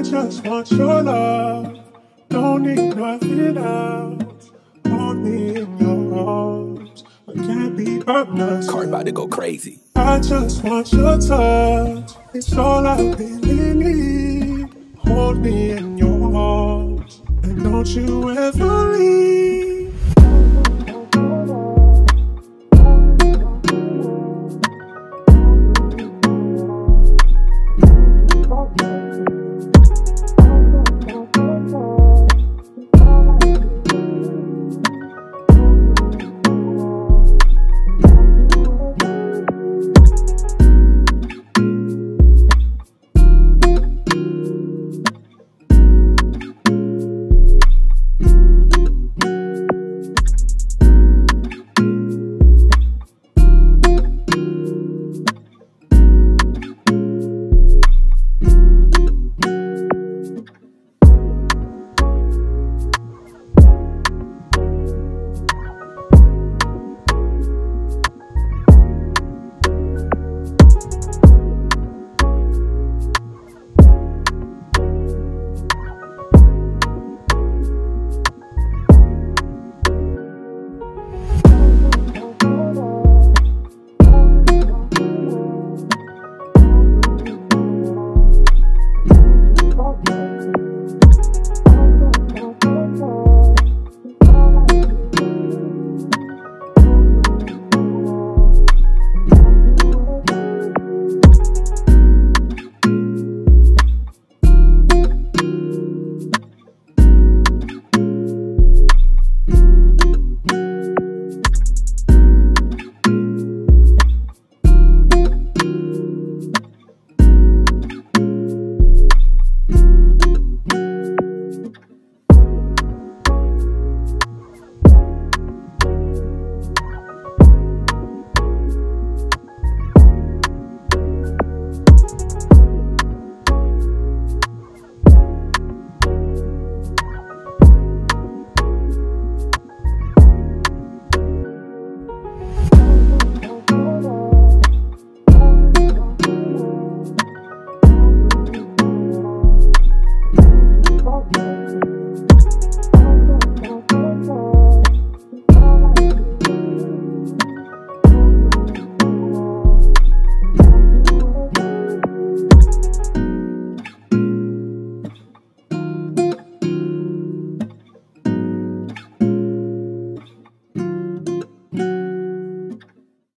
I just want your love. Don't need nothing else. Hold me in your arms. I can't be by myself. Car about to go crazy. I just want your touch. It's all I really need. Hold me in your arms. And don't you ever